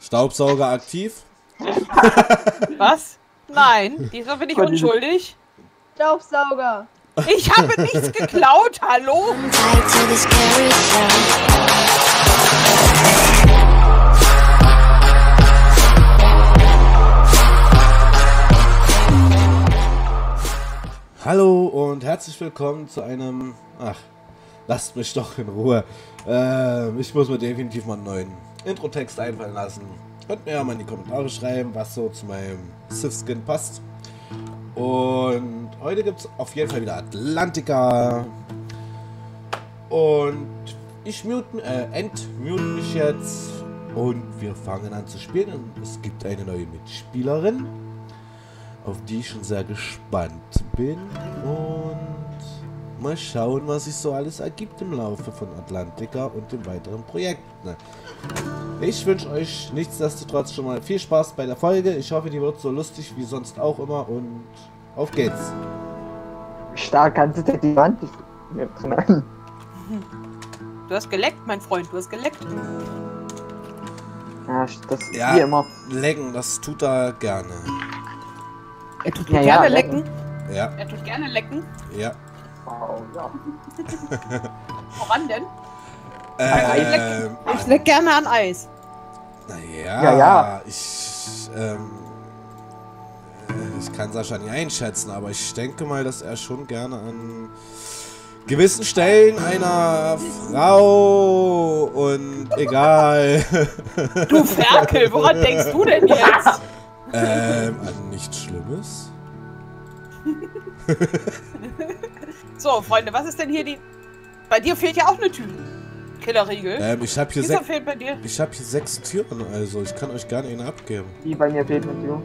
Staubsauger aktiv? Was? Nein, diesmal bin ich unschuldig. Staubsauger. Ich habe nichts geklaut, hallo? Hallo und herzlich willkommen zu einem. Ach, lasst mich doch in Ruhe. Ähm, ich muss mir definitiv mal einen neuen Intro-Text einfallen lassen. Könnt mir ja mal in die Kommentare schreiben, was so zu meinem Sith-Skin passt. Und heute gibt es auf jeden Fall wieder Atlantica. Und ich mute, äh, entmute mich jetzt. Und wir fangen an zu spielen. Es gibt eine neue Mitspielerin auf die ich schon sehr gespannt bin. Und mal schauen, was sich so alles ergibt im Laufe von Atlantica und den weiteren Projekten. Ich wünsche euch nichtsdestotrotz schon mal viel Spaß bei der Folge. Ich hoffe, die wird so lustig wie sonst auch immer und auf geht's. stark kannst du die Wand. Du hast geleckt, mein Freund, du hast geleckt. Ja, das ist Ja. wie immer. Lecken, das tut er gerne. Er tut Ja, ja, gerne lecken. lecken. Ja, Er tut gerne lecken. ja. Wow, ja. Woran denn? Ähm, Ich leck gerne an Eis. naja, Ja, ja. ich, ähm, äh, ich kann Sascha nicht einschätzen, aber ich denke mal, dass er schon gerne an gewissen Stellen einer Frau und egal, Du Ferkel, woran denkst du denn jetzt? ähm, an nichts Schlimmes. So, Freunde, was ist denn hier die... Bei dir fehlt ja auch eine Tür. Killerriegel. Ähm, ich habe hier, sech- fehlt bei dir? ich hab hier sechs Türen, also ich kann euch gerne eine abgeben. Die bei mir fehlt eine Tür.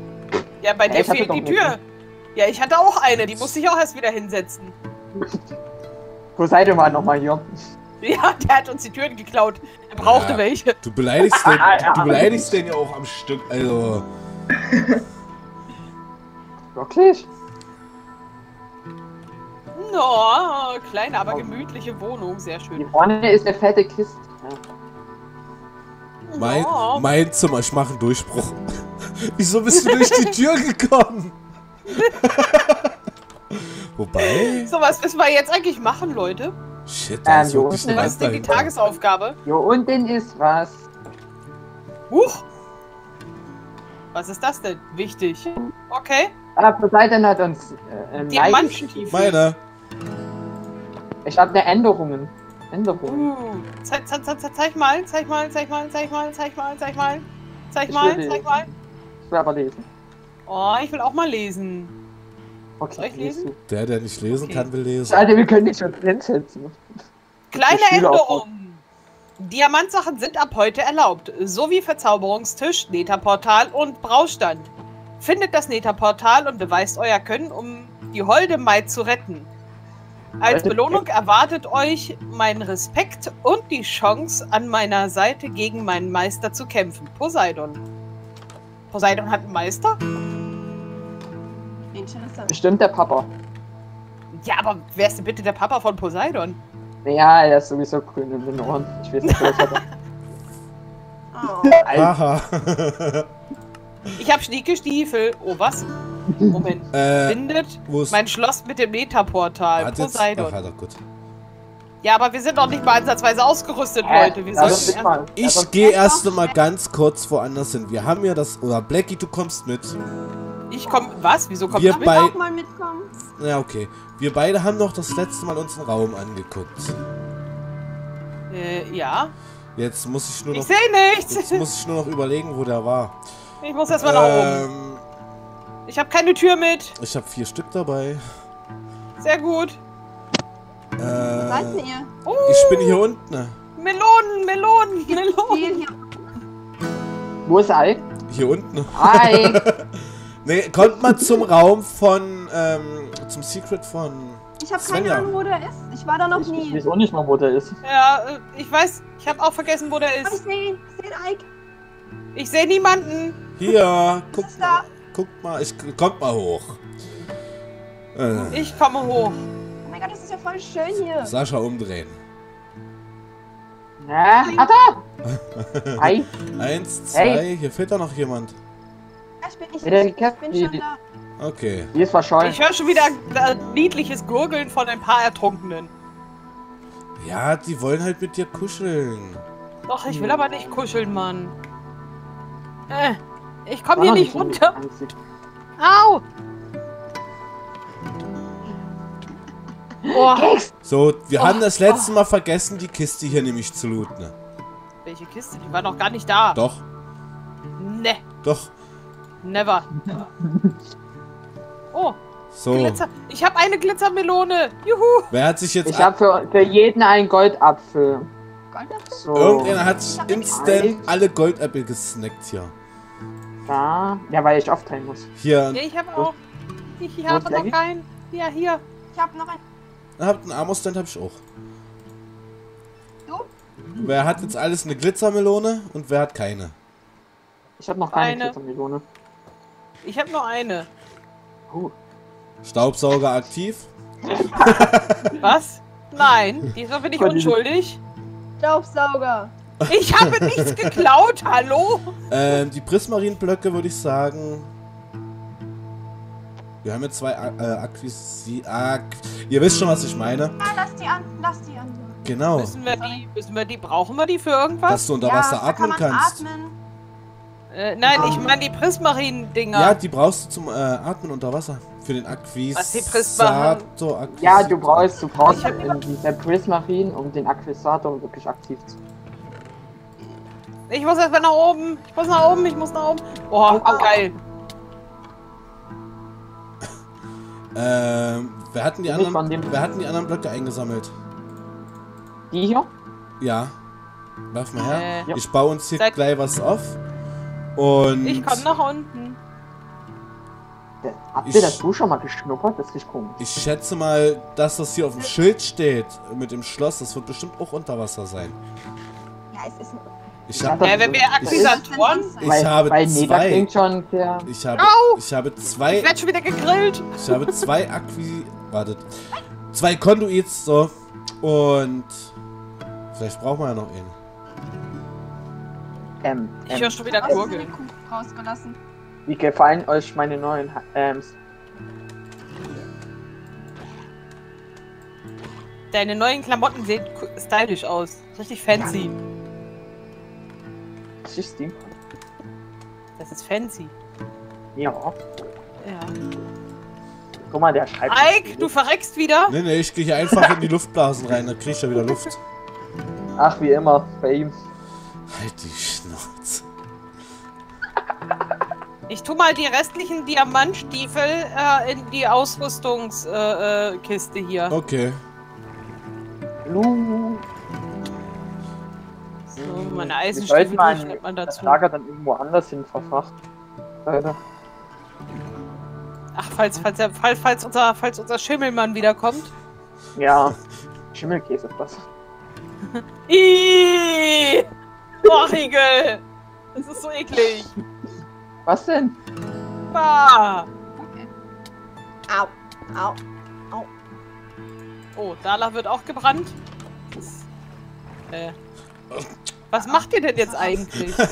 Ja, bei Ja, dir fehlt die Tür. Tür. Ja, ich hatte auch eine, die musste ich auch erst wieder hinsetzen. Poseidon war nochmal hier. Ja, der hat uns die Türen geklaut. Er brauchte Ja. welche. Du beleidigst den, Ah, du beleidigst den ja auch am Stück, also... Wirklich? No, kleine, aber gemütliche Wohnung. Sehr schön. vorne ist eine fette Kiste. Ja. Mein, Oh. mein Zimmer, ich mache einen Durchbruch. Wieso bist du durch die Tür gekommen? Wobei. So, was müssen wir jetzt eigentlich machen, Leute? Shit, da ist Ähm, wirklich eine. Was ist denn die. Tagesaufgabe? Hier unten ist was. Huch! Was ist das denn? Wichtig. Okay. Ah, Poseidon hat uns äh, Diamantenstiefel. Meine. Ich habe eine Änderungen. Änderungen. Uh, zeig, zeig, zeig, zeig, zeig mal, zeig mal, zeig mal, zeig mal, zeig mal, zeig mal. Zeig Ich mal, will zeig mal. Ich will aber lesen. Oh, ich will auch mal lesen. Okay, Soll ich lesen? Der, der nicht lesen Okay. kann, will lesen. Alter, wir können nicht schon drin setzen. Kleine Änderung. Diamantsachen sind ab heute erlaubt, sowie Verzauberungstisch, Netherportal und Braustand. Findet das Netherportal und beweist euer Können, um die holde Maid zu retten. Als Belohnung erwartet euch mein Respekt und die Chance, an meiner Seite gegen meinen Meister zu kämpfen. Poseidon. Poseidon hat einen Meister? Interessant. Bestimmt der Papa. Ja, aber wer ist denn bitte der Papa von Poseidon? Ja, er ist sowieso grün in den Ohren. Ich weiß nicht, was er. Oh. Alter, Haha. Ich hab schnieke Stiefel. Oh, was? Moment. äh, ist. mein Schloss mit dem. Hat jetzt, ach, Poseidon. hat er, gut. Ja, aber wir sind noch nicht mal ansatzweise ausgerüstet? Leute. Wir Ja, mal- Ich also- gehe erst noch mal ganz kurz woanders hin. Wir haben ja das. Oder Blackie, du kommst mit. Ich komm. Was? Wieso kommt Wir ihr mit? bei- auch mal mitkommen? Ja, okay. Wir beide haben noch das letzte Mal unseren Raum angeguckt. Äh, ja. Jetzt muss ich nur Ich noch. sehe nichts. Jetzt muss ich nur noch überlegen, wo der war. Ich muss erstmal nach oben. Ich habe keine Tür mit. ich habe vier Stück dabei. Sehr gut. Wo seid denn Äh, ihr? Oh, ich bin hier unten. Melonen, Melonen, Melonen. hier. Wo ist Ei? Hier unten. Ei! Nee, kommt mal zum Raum von. Ähm, zum Secret von. Ich habe keine. Ahnung, wo der ist. Ich war da noch Ich, ich nie. weiß auch nicht mal, wo der ist. Ja, äh, ich weiß. Ich habe auch vergessen, wo der Aber ich ist. sehe ihn. Ich sehe den Ike. Ich sehe niemanden. Hier, guck ist mal. da. Guck mal, ich kommt mal hoch. Äh, Ich komme hoch. Oh mein Gott, das ist ja voll schön hier. Sascha umdrehen. Hä? Warte! Hi. Eins, zwei, Hey. hier fehlt da noch jemand. Ich bin, ich, die ich bin schon da. Okay. Die ist verschollen. Ich höre schon wieder äh, niedliches Gurgeln von ein paar Ertrunkenen. Ja, die wollen halt mit dir kuscheln. Doch, ich will aber nicht kuscheln, Mann. Äh, ich komme hier nicht runter. Au! Oh, So, wir Oh, haben das letzte Mal vergessen, die Kiste hier nämlich zu looten. welche Kiste? Die war noch gar nicht da. Doch, Ne, doch. never. Oh, So, Glitzer. Ich habe eine Glitzermelone. Juhu. wer hat sich jetzt... Ich habe für, für jeden einen Goldapfel. Goldapfel? So. Irgendeiner hat instant alle Goldäpfel gesnackt hier. Da. Ja, weil ich aufteilen muss. Hier, Ja, ich habe auch. Ich habe noch keinen. Ja, hier. Ich hab noch ein. habt einen Armor-Stand, hab ich auch. Du? Wer hat jetzt alles eine Glitzermelone und wer hat keine? Ich habe noch keine Eine. Glitzermelone. Ich habe nur eine. Uh. Staubsauger aktiv? Was? Nein, diesmal bin ich unschuldig. Staubsauger. Ich habe nichts geklaut, hallo? Ähm, die Prismarinblöcke würde ich sagen. Wir haben jetzt zwei äh, Akquisi. Ak Ihr wisst schon, was ich meine. Ah, lass die an. Lass die an. Genau. Müssen wir die, müssen wir die, brauchen wir die für irgendwas? Dass du unter Wasser da kann atmen man kannst. Atmen. Äh, nein, ich meine die Prismarin-Dinger. Ja, die brauchst du zum äh, Atmen unter Wasser. Für den Was die Prisma- Akquisator. Ja, du brauchst, du brauchst dieser Prismarin, um den Akquisator wirklich aktiv zu Ich muss erstmal nach oben. Ich muss nach oben, ich muss nach oben. Oh, au, au. geil. Ähm, wer hatten die anderen, wer hatten die anderen Blöcke eingesammelt? Die hier? Ja. Werf mal her. Äh. Ich baue uns hier Seit- gleich was auf. Und ich komme nach unten. Habt Ich- ihr das schon mal geschnuppert? Das riecht komisch. ich schätze mal, dass das hier auf dem Schild steht mit dem Schloss. Das wird bestimmt auch unter Wasser sein. Ja, es ist. Ich Ja, habe Äh, wenn wir Ich- Akquisatoren. Ich weil, habe weil zwei. klingt schon sehr... ich habe Au! ich habe Ich zwei werde schon wieder gegrillt. ich habe zwei Akquis wartet. Zwei Conduits so und vielleicht brauchen wir ja noch einen. Ähm, Ich ähm, höre schon wieder Kuh rausgelassen? wie gefallen euch meine neuen ähm, Deine neuen Klamotten sehen stylisch aus. Richtig fancy. Was ist die? Das ist fancy. Ja. Ja. Guck mal, der schreibt. Ike, du verreckst wieder? Nee, nee, ich gehe hier einfach in die Luftblasen rein, dann krieg ich ja wieder Luft. Ach, wie immer, bei ihm. Halt die Schnauze. Ich tu mal die restlichen Diamantstiefel äh, in die Ausrüstungskiste äh, Kiste hier. Okay. Eisenstiefel man das dazu. Lager dann irgendwo anders hin verfracht. Leute. Ach, falls, falls, er- falls, falls, unser, falls unser Schimmelmann wiederkommt. Ja. Schimmelkäse was. Ihhh! Oh, Riegel! Das ist so eklig. Was denn? Ah. Okay. Au. Au. Oh, Dala wird auch gebrannt. Das, äh. Was macht ihr denn jetzt eigentlich?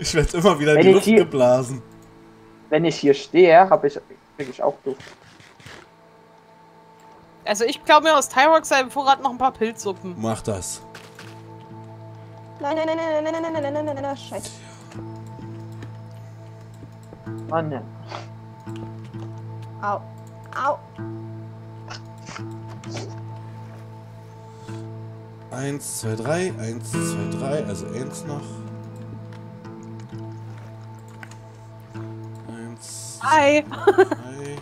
Ich werde immer wieder in Wenn die ich Luft hier- geblasen. Wenn ich hier stehe, habe ich, krieg ich auch Luft. Also ich glaube mir aus Tyrox seinem Vorrat noch ein paar Pilzsuppen. Mach das. Nein, nein, nein, nein, nein, nein, nein, nein, nein, nein, nein, nein, scheiße. Mann, ja. Au. Au. Eins, zwei, drei, eins, zwei, drei, also eins noch. Eins, Hi! drei.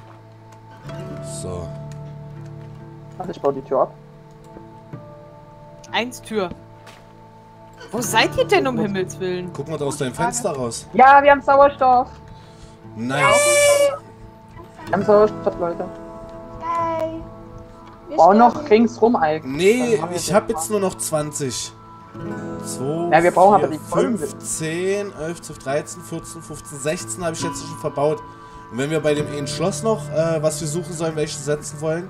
So. Warte, ich baue die Tür ab. Eins Tür. Wo seid ihr denn um Himmels Willen? Guck mal aus deinem Fenster raus. Ja, wir haben Sauerstoff. Nice. Wir haben Sauerstoff, Leute. Bau noch ringsrum eigentlich. Nee, ich habe jetzt nur noch 20. 2, Ja, wir brauchen vier, aber die vollen 15, 11, 12, 13, 14, 15, 16 habe ich jetzt schon verbaut. Und wenn wir bei dem einen Schloss noch, äh, was wir suchen sollen, welches setzen wollen,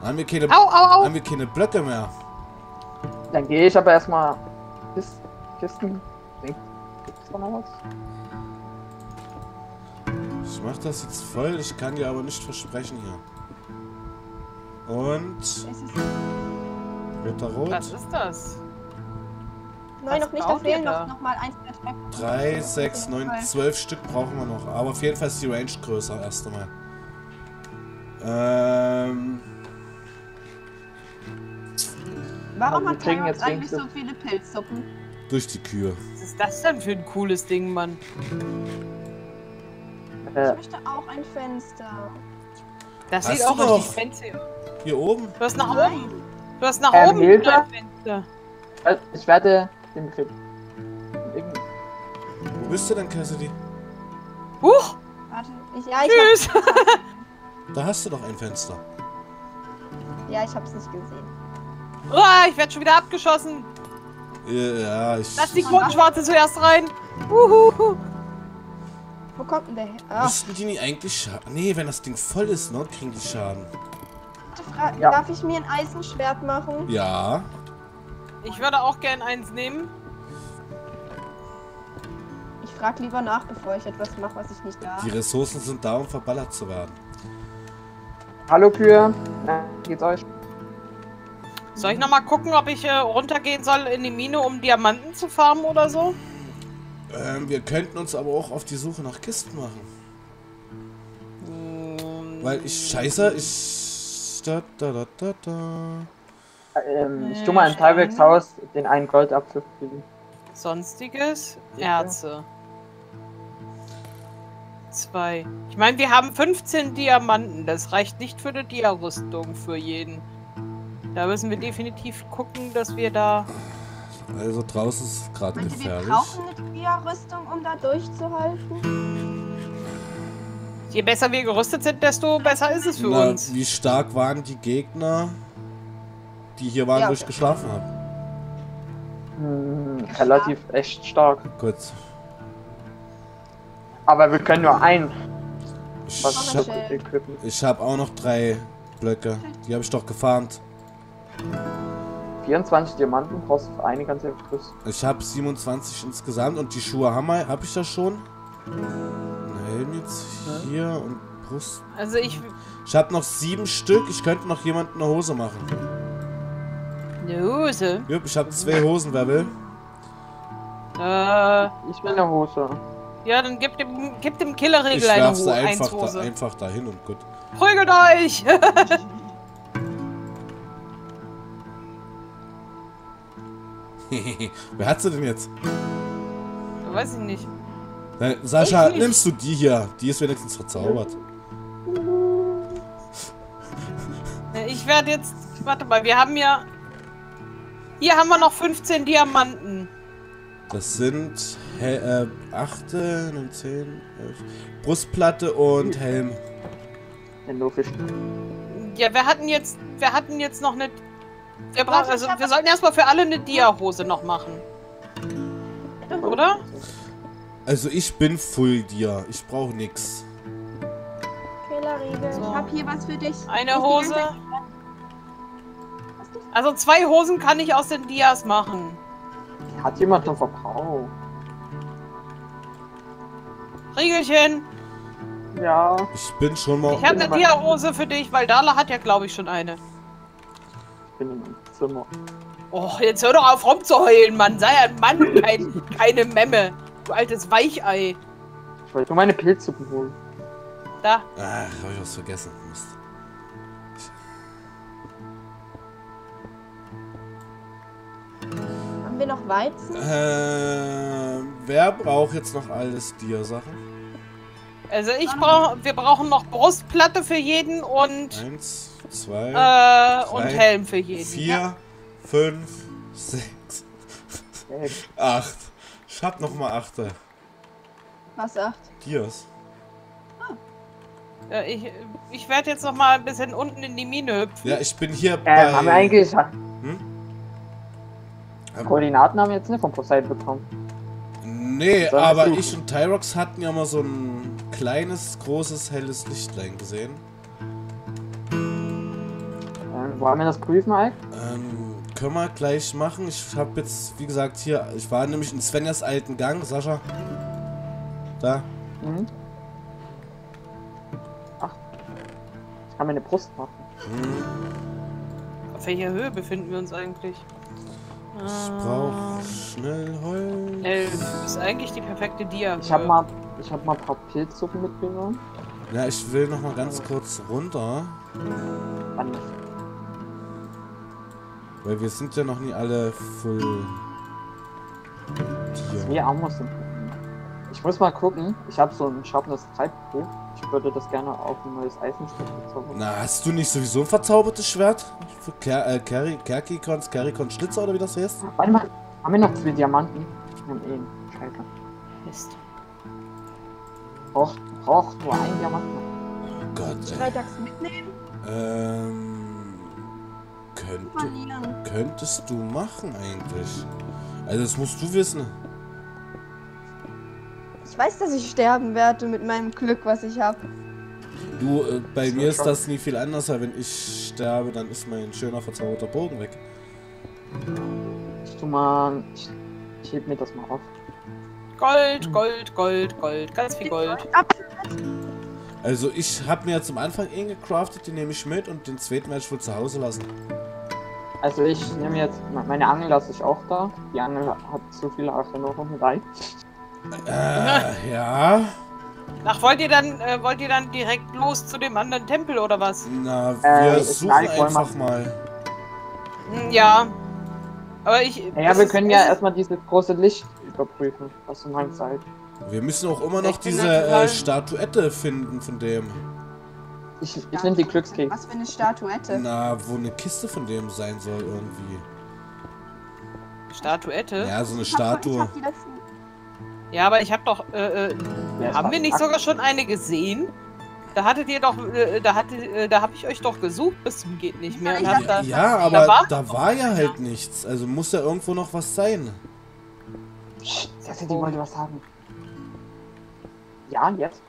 dann haben wir keine, Au, au, au! haben wir keine Blöcke mehr. Dann gehe ich aber erstmal Kisten. Kisten. Gibt's da noch was? Ich mach das jetzt voll, ich kann dir aber nicht versprechen hier. Und Es ist wird da rot. Was ist das? Nein, noch nicht. Da fehlen noch, noch mal eins der Treppen. 3, 6, 9, 12 Stück brauchen wir noch. Aber auf jeden Fall ist die Range größer erst einmal. Ähm, Warum wir hat jetzt eigentlich so viele Pilzsuppen? durch die Kühe. Was ist das denn für ein cooles Ding, Mann? Äh, Ich möchte auch ein Fenster. Das Hast sieht auch richtig fancy aus. Hier oben? Du hast nach Nein. oben. Du hast nach Ähm, oben Hilfe? ein Fenster. äh, ich werde den Befehl. Irgendwie- Wo bist du denn, Cassidy? Huch, Warte. Ich, ja, ich tschüss. Da hast du doch ein Fenster. Ja, ich hab's nicht gesehen. Uah, ich werde schon wieder abgeschossen. Ja, ich. Lass die Quotenschwarze zuerst rein. Uhu. Wo kommt denn der her? Müssten die nicht eigentlich Schaden? Nee, wenn das Ding voll ist, ne, kriegen die Schaden. Bitte fra- Ja. Darf ich mir ein Eisenschwert machen? Ja. Ich würde auch gern eins nehmen. Ich frag lieber nach, bevor ich etwas mache, was ich nicht darf. Die Ressourcen sind da, um verballert zu werden. Hallo Kühe. Na, wie geht's euch? Soll ich nochmal gucken, ob ich äh, runtergehen soll in die Mine, um Diamanten zu farmen oder so? Ähm, wir könnten uns aber auch auf die Suche nach Kisten machen. Hm, Weil ich scheiße, ich. Da, da, da, da, da. Ähm, ich Äh, tu mal in Steine. Tyvex Haus den einen Goldapfel kriegen. Sonstiges? Erze. Zwei. Ich meine, wir haben 15 Diamanten. Das reicht nicht für eine Dia-Rüstung für jeden. Da müssen wir definitiv gucken, dass wir da. Also draußen ist gerade ihr, wir gefährlich. brauchen eine Dia-Rüstung, um da durchzuhalten? Je besser wir gerüstet sind, desto besser ist es für Na, uns. wie stark waren die Gegner, die hier waren, Ja. wo ich geschlafen habe? Hm, relativ echt stark. Gut. Aber wir können nur ein Ich was hab, ich hab auch noch drei Blöcke. Die habe ich doch gefarmt. 24 Diamanten brauchst du für eine ganze Plus. Ich habe 27 insgesamt und die Schuhe haben wir, habe ich das schon. Ein Helm jetzt hier und Brust. Also ich. Ich habe noch sieben Stück. Ich könnte noch jemand eine Hose machen. Eine Hose. Jupp, ich habe zwei Hosen, wer will. Äh. Ich will eine Hose. Ja, dann gib dem, gib dem Ich Killerregel eine werf sie Ho einfach, eins da, Hose. einfach dahin und gut. Prügelt euch! wer hat sie denn jetzt? Weiß ich nicht. Nein, Sascha, nimmst du die hier? Die ist wenigstens verzaubert. Ich werde jetzt. Warte mal, wir haben ja. Hier haben wir noch 15 Diamanten. Das sind He äh, 8, 9, 10, 11. Brustplatte und Helm. Ja, wir hatten jetzt. Wir hatten jetzt noch eine. Wir, brauchen, also, wir sollten erstmal für alle eine Dia-Hose noch machen. Oder? Also ich bin Full Dia. Ich brauche nix. Killerregel. So. Ich hab hier was für dich. Eine Ich Hose. Also zwei Hosen kann ich aus den Dias machen. Hat jemand schon verbraucht? Riegelchen, Ja. Ich bin schon mal. ich habe eine Dia-Hose für dich, weil Dala hat ja, glaube ich, schon eine. Ich bin in meinem Zimmer. Oh, jetzt hör doch auf rumzuheulen, Mann. Sei ein Mann, kein, keine Memme. Du altes Weichei. Ich wollte nur meine Pilzsuppen holen. Da. Ach, habe ich was vergessen. Mist. Haben wir noch Weizen? Äh, wer braucht jetzt noch alles Dia-Sachen? Also ich brauche, wir brauchen noch Brustplatte für jeden und Eins, zwei, äh, und drei, Helm für jeden. vier, fünf, sechs, acht. Ich hab noch mal achte. Was sagt? Dias. Äh, ich ich werde jetzt noch mal ein bisschen unten in die Mine hüpfen. Ja, ich bin hier äh, bei... haben wir eigentlich. Hm? Koordinaten haben wir jetzt nicht von Poseidon bekommen. Nee, Sag aber du. ich und Tyrox hatten ja mal so ein kleines, großes, helles Lichtlein gesehen. Ähm, wo haben wir das prüfen, Ike? Ähm, können wir gleich machen. Ich habe jetzt, wie gesagt, hier, ich war nämlich in Svenjas alten Gang. Sascha. Da. Mhm. Ach. Ich kann meine Brust machen. Hm, Auf welcher Höhe befinden wir uns eigentlich? ich brauche schnell Holz. Elf ist eigentlich die perfekte Dia. Ich habe mal, ich habe mal ein paar Pilzsuppen mitgenommen. Ja, ich will noch mal ganz kurz runter. Wann? Weil wir sind ja noch nie alle voll. Nee, auch muss Ich muss mal gucken. Ich habe so ein scharfes Treibbuch. Ich würde das gerne auf ein neues Eisenstück bezaubern. Na, hast du nicht sowieso ein verzaubertes Schwert? Für Ker äh, Kerry, Kerkikons, Kerrikon Schlitzer oder wie das heißt? Warte mal, haben wir noch zwei Diamanten? Und eh, scheiße. Mist. Braucht, braucht nur ein Diamanten. Oh Gott, ey. Freitags mitnehmen, Ähm. Könnte, könntest du machen eigentlich. Also, das musst du wissen. Ich weiß, dass ich sterben werde mit meinem Glück, was ich habe. Du, äh, bei Das mir ist schon. das nie viel anders, weil wenn ich sterbe, dann ist mein schöner verzauberter Bogen weg. Ich tu mal. Ich, ich heb mir das mal auf. Gold, Gold, Gold, Gold. Ganz viel Gold. Also, ich habe mir zum Anfang einen gecraftet, den nehme ich mit und den zweiten werde ich wohl zu Hause lassen. Also ich nehme jetzt. Meine Angel lasse ich auch da. Die Angel hat so viele Erinnerungen rein. Äh, ja. Ach, wollt ihr dann, äh, wollt ihr dann direkt los zu dem anderen Tempel oder was? Na, Äh, wir ist suchen einfach machen. mal. Hm, Ja. Aber ich. Naja, wir ist- können ja erstmal dieses große Licht überprüfen, was du meinst halt. Wir müssen auch immer noch diese äh, Statuette finden von dem. Ich, ich nehme die Glückskekse. Was für eine Statuette. Na, wo eine Kiste von dem sein soll irgendwie. Statuette? Ja, Ja, so eine Ich Statue. hab letzten. aber ich hab doch. Äh, äh, ist haben wir nicht sogar schon eine gesehen? Da hattet ihr doch. Äh, da hatte, äh, da hab ich euch doch gesucht bis zum geht nicht mehr. Ja, da, Ja, aber Da war- da war ja halt nichts. Also muss ja irgendwo noch was sein. Psst, Sassi, die wollte was sagen. Ja, jetzt.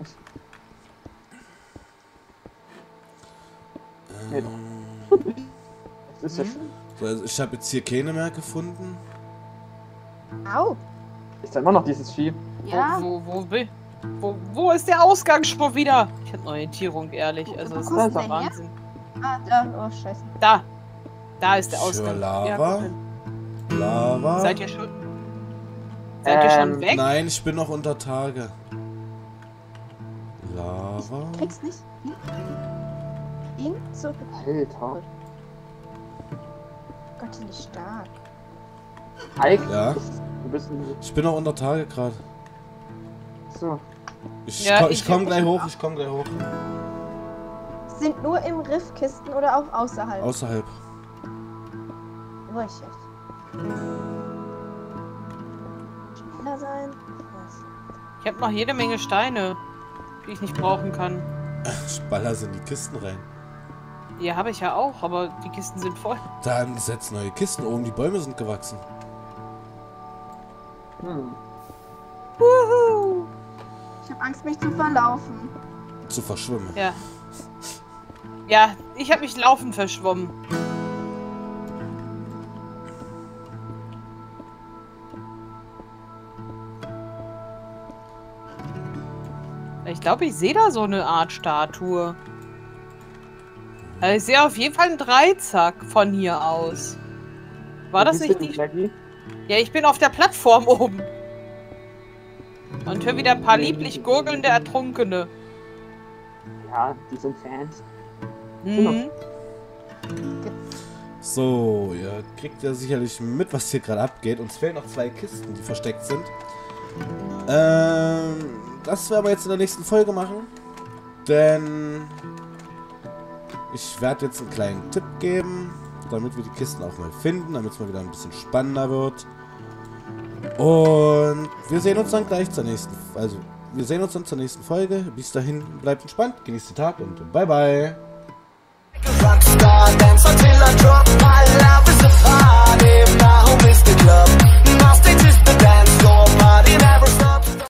Nee, doch. Das ist ja schön. So, also ich habe jetzt hier keine mehr gefunden. Au. Ist da immer noch dieses Vieh? Ja. wo, wo, wo, will- wo, wo ist der Ausgangsspur wieder? Ich hab Orientierung, ehrlich. Also, das ist der her? Wahnsinn. Ah, da. Oh, scheiße. Da. Da ist der Für Ausgang. Lava? Ja. Lava. Seid ihr schon. Seid ihr schon Ähm, weg? Nein, ich bin noch unter Tage. Lava. Kriegst nicht. Ihn? Ihn? So. Alter. Gott, die ist stark. Ike, Ja, du bist ein. ich bin noch unter Tage gerade. So. Ich, Ja, ko ich- ich komme gleich hoch, ich komme gleich hoch. Sind nur im Riff Kisten oder auch außerhalb? Außerhalb. Richtig. Schneller sein. Ich habe noch jede Menge Steine, die ich nicht brauchen kann. Ich baller in die Kisten rein. Die habe ich ja auch, aber die Kisten sind voll. Dann setz neue Kisten oben, die Bäume sind gewachsen. Hm. Wuhu! Ich habe Angst, mich zu verlaufen. Zu verschwimmen. Ja. Ja, ich habe mich laufend verschwommen. Ich glaube, ich sehe da so eine Art Statue. Also ich sehe auf jeden Fall einen Dreizack von hier aus. War das Wo nicht bist die... Jackie? Ja, ich bin auf der Plattform oben. Und höre wieder ein paar lieblich gurgelnde Ertrunkene. Ja, die sind Fans. Mhm. So, ihr kriegt ja sicherlich mit, was hier gerade abgeht. Uns fehlen noch zwei Kisten, die versteckt sind. Ähm, das werden wir jetzt in der nächsten Folge machen. Denn ich werde jetzt einen kleinen Tipp geben, damit wir die Kisten auch mal finden, damit es mal wieder ein bisschen spannender wird. Und wir sehen uns dann gleich zur nächsten, also wir sehen uns dann zur nächsten Folge. Bis dahin, bleibt entspannt, genießt den Tag und bye bye. Rockstar, dance until I drop. My life is a party, my home is the club. My stage is the dance floor, party never.